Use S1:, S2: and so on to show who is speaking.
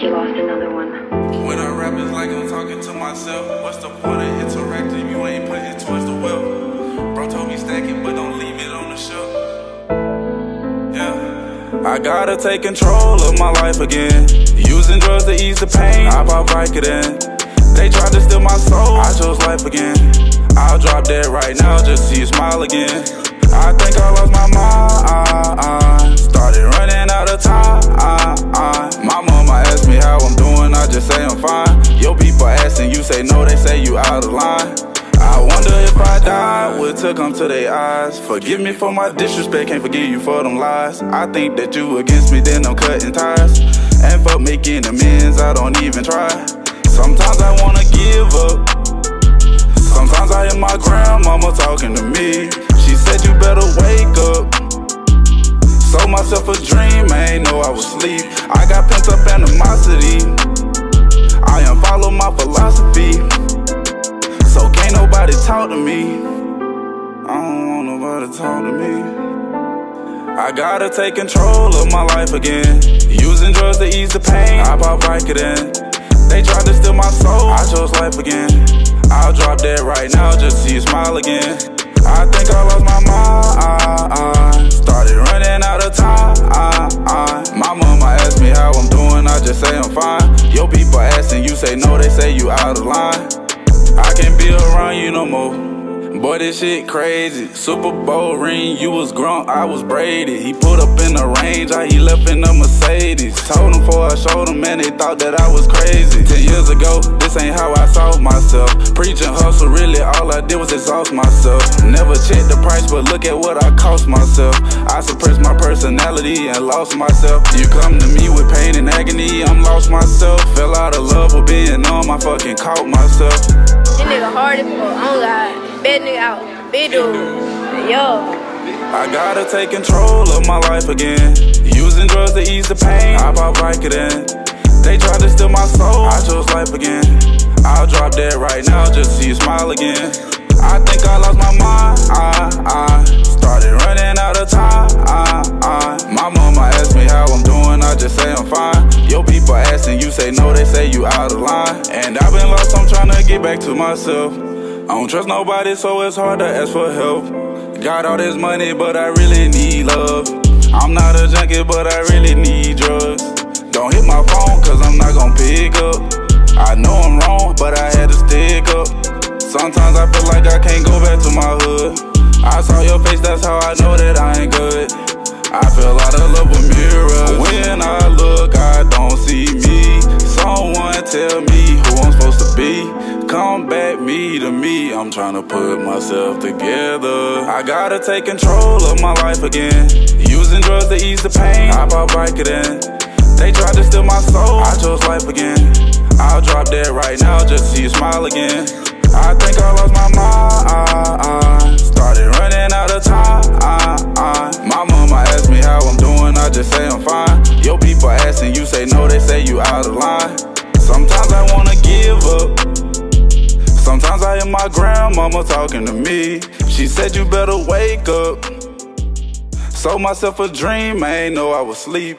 S1: like
S2: you lost another one.
S1: When I rap, it's like I'm talking to myself. What's the point of interacting? You ain't putting towards the wealth. Bro told me stack it, but don't leave it on the shelf. Yeah. I gotta take control of my life again. Using drugs to ease the pain. I pop Vicodin. They tried to steal my soul, I chose life again I'll drop that right now just to see you smile again I think I lost my mind say you out of line. I wonder if I die, what took them to their eyes. Forgive me for my disrespect, can't forgive you for them lies. I think that you against me, then I'm cutting ties. And for making amends, I don't even try. Sometimes I wanna give up. Sometimes I hear my grandmama talking to me. She said you better wake up. Sold myself a dream, I ain't know I was sleep. I got pent up animosity. I am unfollow my philosophy. Talk to me. I don't want nobody to talk to me. I gotta take control of my life again. Using drugs to ease the pain. I pop Vicodin. They tried to steal my soul. I chose life again. I'll drop dead right now just to see you smile again. I think I lost my mind. Started running out of time. My mama asked me how I'm doing. I just say I'm fine. Your people asking, you say no, they say you out of line. I can't be around you no more. Boy, this shit crazy. Super Bowl ring, you was grown, I was braided. He put up in the range, I he left in the Mercedes. Told him before I showed him, man, they thought that I was crazy. Ten years ago, this ain't how I saw myself. Preaching hustle, really all I did was exhaust myself. Never checked the price, but look at what I cost myself. I suppressed my personality and lost myself. You come to me with pain and agony, I'm lost myself. Fell out of love with being numb, I fucking caught myself.
S3: This nigga hard as fuck, oh God. Bad nigga out. Big dude. Yo.
S1: I gotta take control of my life again. Using drugs to ease the pain. I pop Vicodin. They tried to steal my soul. I chose life again. I'll drop dead right now just see you smile again. I think I lost my mind. I, I started running get back to myself. I don't trust nobody, so it's hard to ask for help. Got all this money, but I really need love. I'm not a junkie, but I really need drugs. Don't hit my phone, cause I'm not gon' pick up. I know I'm wrong, but I had to stick up. Sometimes I feel like I can't go back to my hood. I saw your face, that's how I know that Come back me to me, I'm trying to put myself together. I gotta take control of my life again. Using drugs to ease the pain, I pop Vicodin. They tried to steal my soul, I chose life again. I'll drop dead right now just to see you smile again. I think I lost my mind. Started running out of time. My mama asked me how I'm doing, I just say I'm fine. Your people asking, you say no, they say you out of line. My grandmama talking to me. She said you better wake up. Sold myself a dream, I ain't know I was asleep.